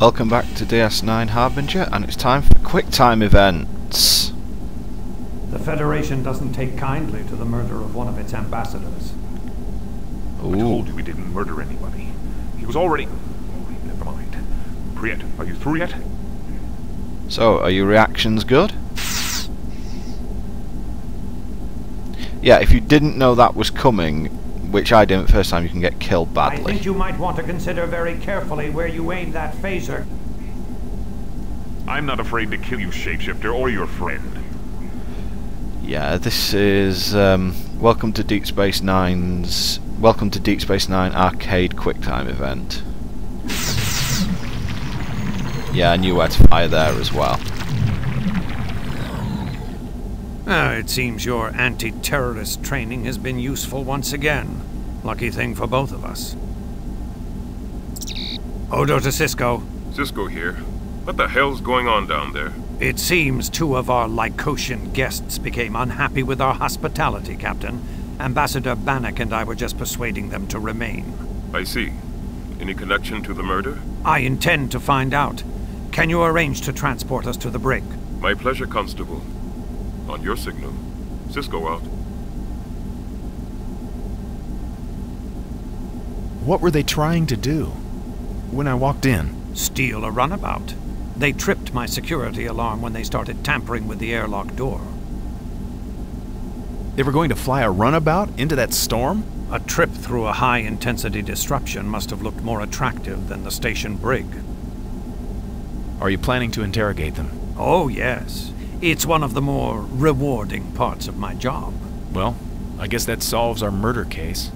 Welcome back to DS9 Harbinger, and it's time for quick time events. The Federation doesn't take kindly to the murder of one of its ambassadors. I told you we didn't murder anybody. He was already... Oh, never mind. Priet, are you through yet? So, are your reactions good? Yeah, if you didn't know that was coming, which I didn't first time, you can get killed badly. I badly. think you might want to consider very carefully where you aim that phaser. I'm not afraid to kill you, Shapeshifter, or your friend. Yeah, this is um, welcome to Deep Space Nine's welcome to Deep Space Nine arcade QuickTime event. Yeah, I knew where to fire there as well. Ah, it seems your anti-terrorist training has been useful once again. Lucky thing for both of us. Odo to Sisko. Sisko here. What the hell's going on down there? It seems two of our Lycosian guests became unhappy with our hospitality, Captain. Ambassador Bannock and I were just persuading them to remain. I see. Any connection to the murder? I intend to find out. Can you arrange to transport us to the brig? My pleasure, Constable. On your signal. Sisko out. What were they trying to do? When I walked in, Steal a runabout. They tripped my security alarm when they started tampering with the airlock door. they were going to fly a runabout into that storm? A trip through a high-intensity disruption must have looked more attractive than the station brig. Are you planning to interrogate them? Oh, yes. It's one of the more rewarding parts of my job. Well, I guess that solves our murder case.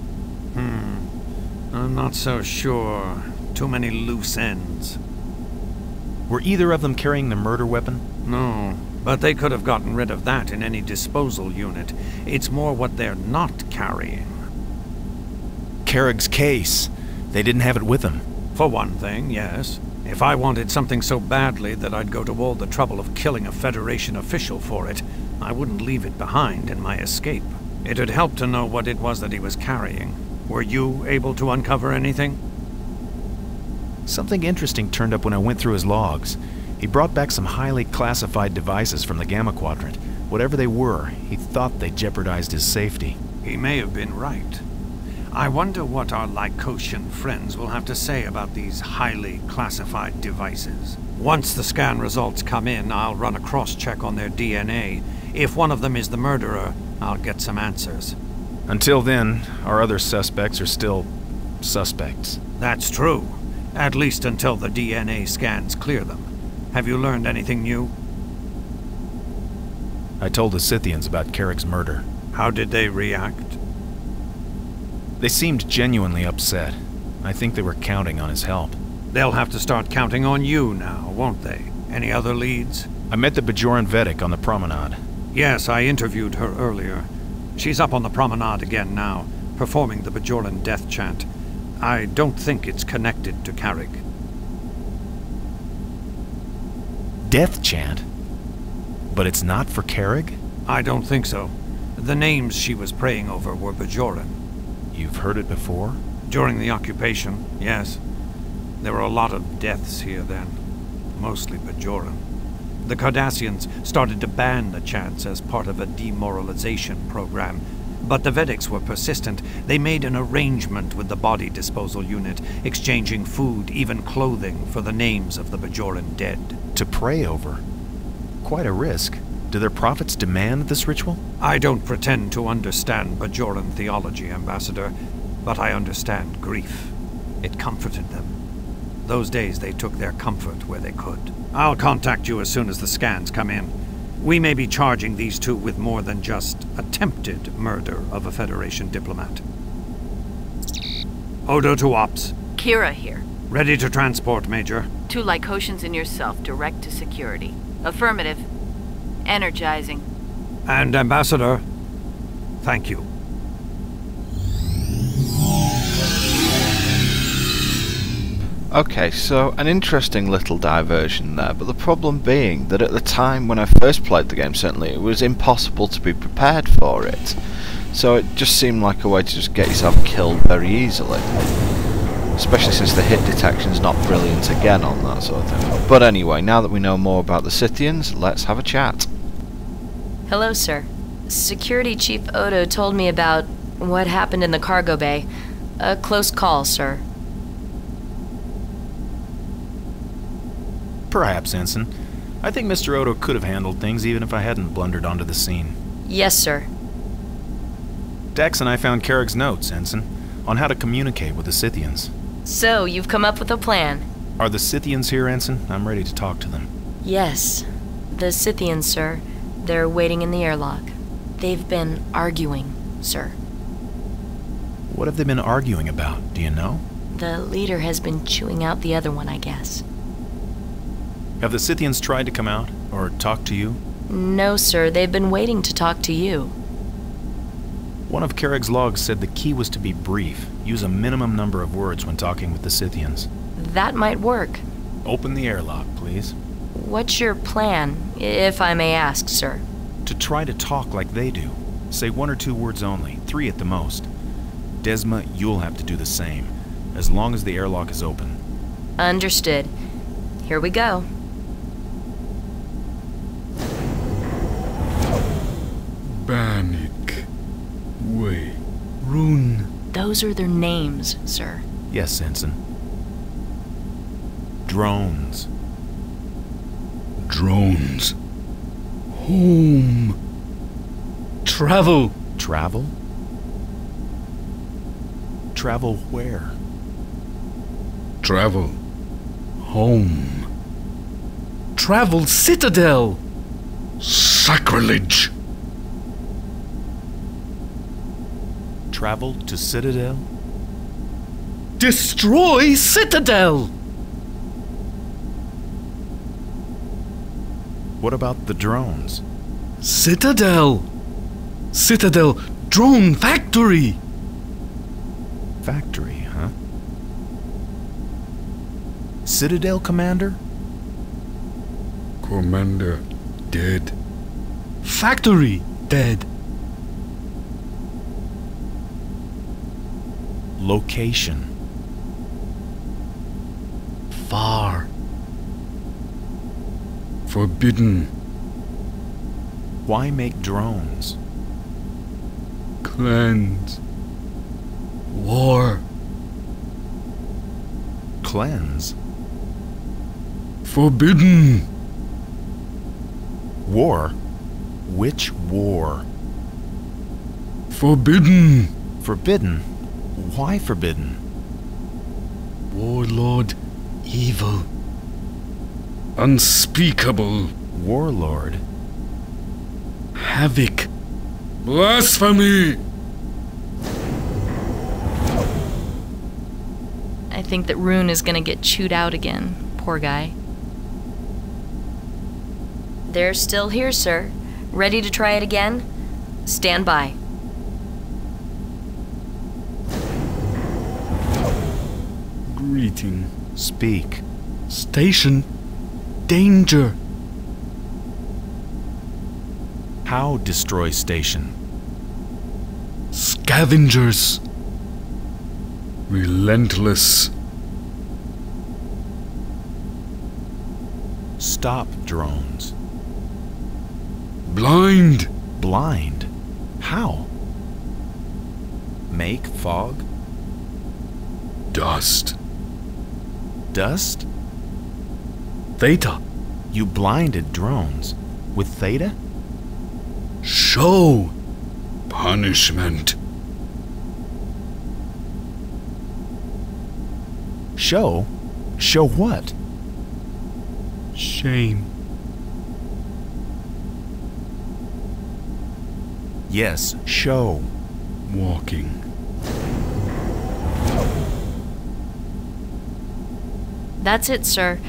Hmm. I'm not so sure. Too many loose ends. Were either of them carrying the murder weapon? No, but they could have gotten rid of that in any disposal unit. It's more what they're not carrying. Carrick's case. They didn't have it with them. For one thing, yes. If I wanted something so badly that I'd go to all the trouble of killing a Federation official for it, I wouldn't leave it behind in my escape. It'd help to know what it was that he was carrying. Were you able to uncover anything? Something interesting turned up when I went through his logs. He brought back some highly classified devices from the Gamma Quadrant. Whatever they were, he thought they jeopardized his safety. He may have been right. I wonder what our Lycosian friends will have to say about these highly classified devices. Once the scan results come in, I'll run a cross-check on their DNA. If one of them is the murderer, I'll get some answers. Until then, our other suspects are still suspects. That's true. At least until the DNA scans clear them. Have you learned anything new? I told the Scythians about Carrick's murder. How did they react? They seemed genuinely upset. I think they were counting on his help. They'll have to start counting on you now, won't they? Any other leads? I met the Bajoran Vedek on the promenade. Yes, I interviewed her earlier. She's up on the promenade again now, performing the Bajoran death chant. I don't think it's connected to Carrick. Death chant? But it's not for Carrick? I don't think so. The names she was praying over were Bajoran. You've heard it before? During the occupation, yes. There were a lot of deaths here then. Mostly Bajoran. The Cardassians started to ban the chants as part of a demoralization program. But the Vedeks were persistent. They made an arrangement with the body disposal unit, exchanging food, even clothing, for the names of the Bajoran dead. To pray over. Quite a risk. Do their prophets demand this ritual? I don't pretend to understand Bajoran theology, Ambassador, but I understand grief. It comforted them. Those days they took their comfort where they could. I'll contact you as soon as the scans come in. We may be charging these two with more than just attempted murder of a Federation diplomat. Odo to Ops. Kira here. Ready to transport, Major. Two Lycosians and yourself direct to security. Affirmative. Energizing. And Ambassador, thank you. Okay, so an interesting little diversion there, but the problem being that at the time when I first played the game, certainly, it was impossible to be prepared for it. So it just seemed like a way to just get yourself killed very easily. Especially since the hit detection's not brilliant again on that sort of thing. But anyway, now that we know more about the Scythians, let's have a chat. Hello, sir. Security Chief Odo told me about what happened in the cargo bay. A close call, sir. Perhaps, Ensign. I think Mr. Odo could have handled things even if I hadn't blundered onto the scene. Yes, sir. Dax and I found Carrick's notes, Ensign, on how to communicate with the Scythians. So, you've come up with a plan? Are the Scythians here, Ensign? I'm ready to talk to them. Yes. The Scythians, sir. They're waiting in the airlock. They've been arguing, sir. What have they been arguing about? Do you know? The leader has been chewing out the other one, I guess. Have the Scythians tried to come out or talk to you? No, sir. They've been waiting to talk to you. One of Carrick's logs said the key was to be brief, use a minimum number of words when talking with the Scythians. That might work. Open the airlock, please. What's your plan, if I may ask, sir? To try to talk like they do. Say one or two words only, three at the most. Desma, you'll have to do the same, as long as the airlock is open. Understood. Here we go. Banik. Wei. Rune. Those are their names, sir. Yes, Ensign. Drones. Drones. Home. Travel. Travel? Travel where? Travel. Home. Travel Citadel. Sacrilege. Travel to Citadel? Destroy Citadel. What about the drones? Citadel. Citadel Drone Factory. Factory, huh? Citadel Commander? Commander dead. Factory dead. Location. Far. Forbidden. Why make drones? Cleanse. War. Cleanse? Forbidden. War? Which war? Forbidden. Forbidden? Why forbidden? Warlord. Evil. Unspeakable. Warlord? Havoc. Blasphemy. I think that Rune is gonna get chewed out again. Poor guy. They're still here, sir. Ready to try it again? Stand by. Greeting. Speak. Station. Danger. How destroy station? Scavengers. Relentless. Stop drones. Blind. Blind? How? Make fog? Dust. Dust? Theta. You blinded drones. With Theta? Show. Punishment. Show? Show what? Shame. Yes, show. Walking. That's it, sir.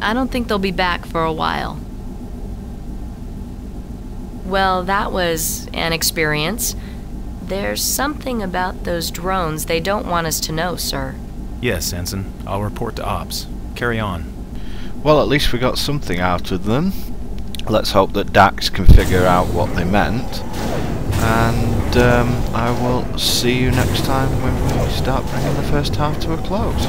I don't think they'll be back for a while. Well, that was an experience. There's something about those drones they don't want us to know, sir. Yes, Ensign. I'll report to Ops. Carry on. Well, at least we got something out of them. Let's hope that Dax can figure out what they meant. And and um, I will see you next time when we start bringing the first half to a close.